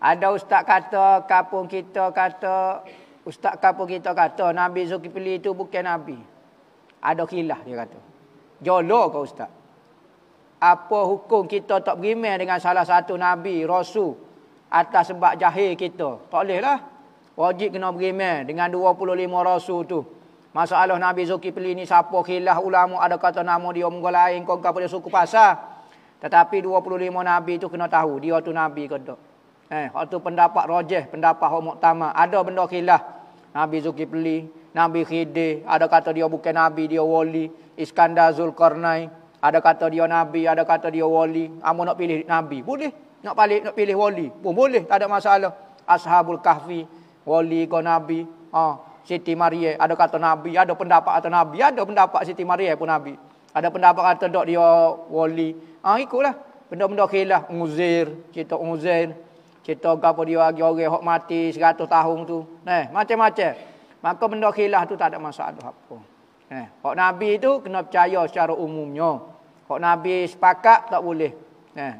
Ada ustaz kata, kampung kita kata, ustaz kampung kita kata, Nabi Zulkifli itu bukan Nabi. Ada khilaf dia kata. Jolo ke ustaz? Apa hukum kita tak beriman dengan salah satu Nabi, Rasul, atas sebab jahil kita? Tak boleh lah. Wajib kena beriman dengan 25 Rasul tu. Masalah Nabi Zulkifli ni siapa khilaf ulama ada kata nama dia mungkin lain kau pada suku pasar. Tetapi 25 Nabi tu kena tahu dia tu Nabi ke tak. Eh, waktu pendapat rojeh, pendapat hak muktamad, ada benda khilaf. Nabi Zulkifli, Nabi Khidir, ada kata dia bukan nabi, dia wali. Iskandar Zulkarnain, ada kata dia nabi, ada kata dia wali. Amu nak pilih nabi, boleh. Nak balik nak pilih wali, pun boleh, tak ada masalah. Ashabul Kahfi, wali ke nabi. Ha, Siti Maria, ada kata nabi, ada pendapat kata nabi, ada pendapat Siti Maria pun nabi. Ada pendapat kata dia wali. Ah ha, ikutlah. Benda-benda khilaf, Uzair, cerita Uzair, Cerita apa dia lagi orang hok mati 100 tahun tu. Nah, macam-macam. Maka benda khilaf tu tak ada masalah apa. Eh, hok nabi tu kena percaya secara umumnya. Hok nabi sepakat tak boleh. Eh,